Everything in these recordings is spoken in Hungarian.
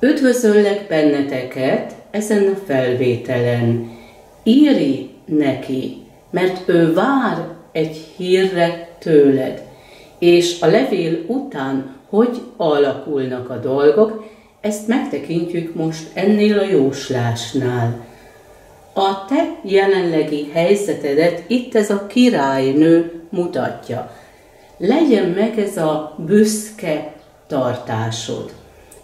Üdvözöllek benneteket ezen a felvételen. Írj neki, mert ő vár egy hírre tőled. És a levél után, hogy alakulnak a dolgok, ezt megtekintjük most ennél a jóslásnál. A te jelenlegi helyzetedet itt ez a királynő mutatja. Legyen meg ez a büszke tartásod.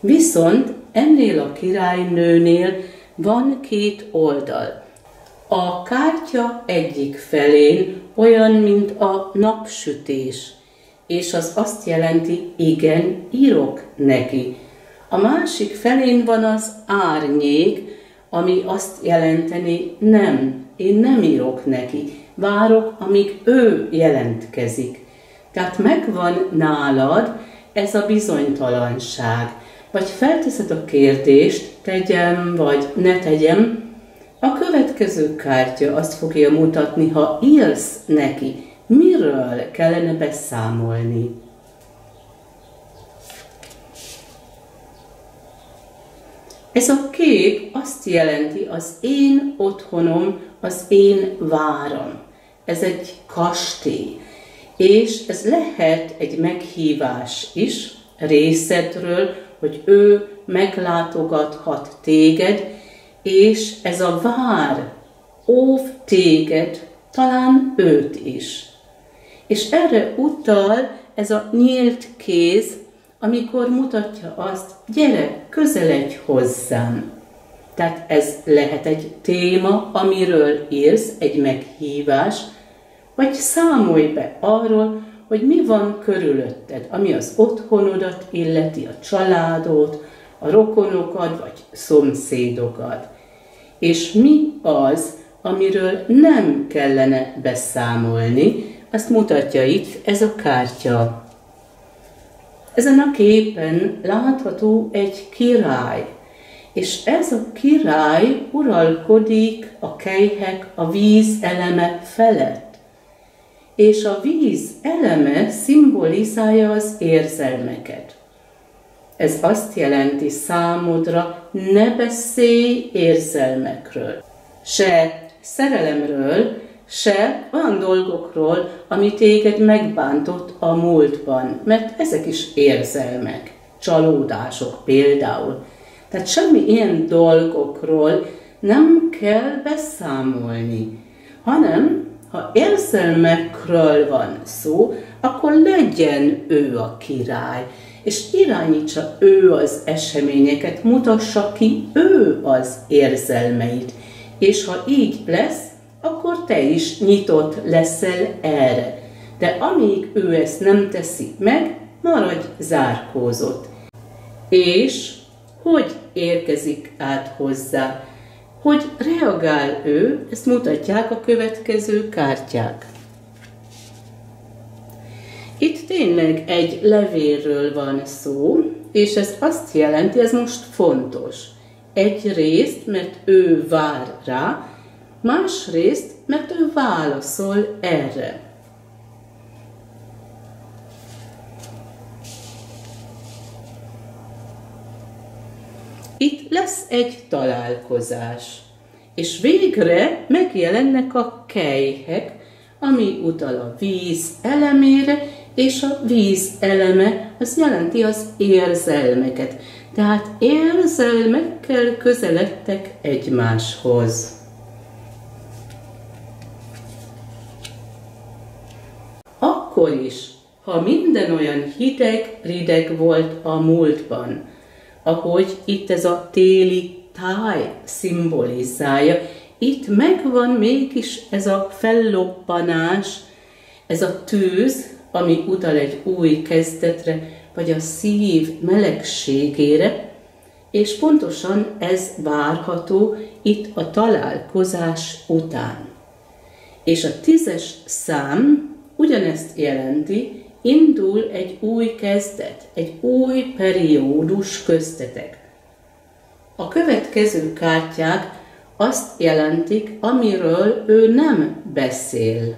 Viszont ennél a királynőnél van két oldal. A kártya egyik felén olyan, mint a napsütés, és az azt jelenti, igen, írok neki. A másik felén van az árnyék, ami azt jelenteni, nem, én nem írok neki, várok, amíg ő jelentkezik. Tehát megvan nálad ez a bizonytalanság. Vagy felteszed a kérdést, tegyem vagy ne tegyem, a következő kártya azt fogja mutatni, ha írsz neki, miről kellene beszámolni. Ez a kép azt jelenti, az én otthonom, az én váram. Ez egy kastély, és ez lehet egy meghívás is részedről, hogy ő meglátogathat téged, és ez a vár óv téged, talán őt is. És erre utal ez a nyílt kéz, amikor mutatja azt, gyere, közeledj hozzám. Tehát ez lehet egy téma, amiről írsz, egy meghívás, vagy számolj be arról, hogy mi van körülötted, ami az otthonodat illeti, a családot, a rokonokat, vagy szomszédokat. És mi az, amiről nem kellene beszámolni, azt mutatja itt ez a kártya. Ezen a képen látható egy király, és ez a király uralkodik a kejhek a víz eleme felett. És a víz eleme szimbolizálja az érzelmeket. Ez azt jelenti számodra, ne beszélj érzelmekről, se szerelemről, se olyan dolgokról, ami téged megbántott a múltban, mert ezek is érzelmek, csalódások például. Tehát semmi ilyen dolgokról nem kell beszámolni, hanem ha érzelmekről van szó, akkor legyen ő a király, és irányítsa ő az eseményeket, mutassa ki ő az érzelmeit. És ha így lesz, akkor te is nyitott leszel erre. De amíg ő ezt nem teszi meg, maradj zárkózott. És hogy érkezik át hozzá? Hogy reagál ő, ezt mutatják a következő kártyák. Itt tényleg egy levélről van szó, és ez azt jelenti, ez most fontos. Egyrészt, mert ő vár rá, másrészt, mert ő válaszol erre. Itt lesz egy találkozás, és végre megjelennek a kejhek, ami utal a víz elemére, és a víz eleme az jelenti az érzelmeket. Tehát érzelmekkel közeledtek egymáshoz. Akkor is, ha minden olyan hideg, rideg volt a múltban, ahogy itt ez a téli táj szimbolizálja, itt megvan mégis ez a fellobbanás, ez a tűz, ami utal egy új kezdetre, vagy a szív melegségére, és pontosan ez várható itt a találkozás után. És a tízes szám ugyanezt jelenti, Indul egy új kezdet, egy új periódus köztetek. A következő kártyák azt jelentik, amiről ő nem beszél.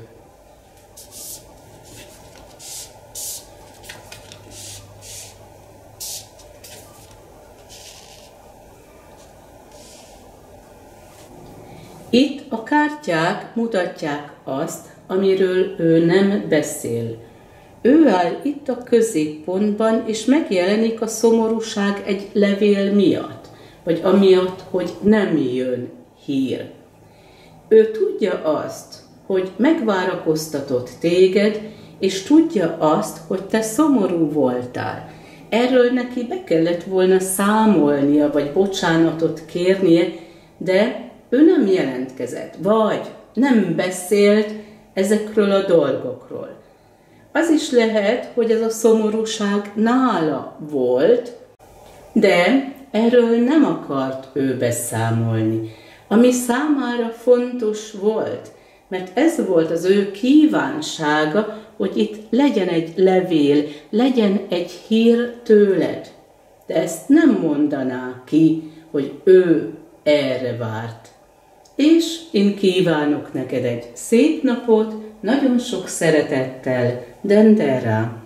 Itt a kártyák mutatják azt, amiről ő nem beszél. Ő áll itt a középpontban, és megjelenik a szomorúság egy levél miatt, vagy amiatt, hogy nem jön hír. Ő tudja azt, hogy megvárakoztatott téged, és tudja azt, hogy te szomorú voltál. Erről neki be kellett volna számolnia, vagy bocsánatot kérnie, de ő nem jelentkezett, vagy nem beszélt ezekről a dolgokról. Az is lehet, hogy ez a szomorúság nála volt, de erről nem akart ő beszámolni. Ami számára fontos volt, mert ez volt az ő kívánsága, hogy itt legyen egy levél, legyen egy hír tőled. De ezt nem mondaná ki, hogy ő erre várt. És én kívánok neked egy szép napot, nagyon sok szeretettel, Dendera.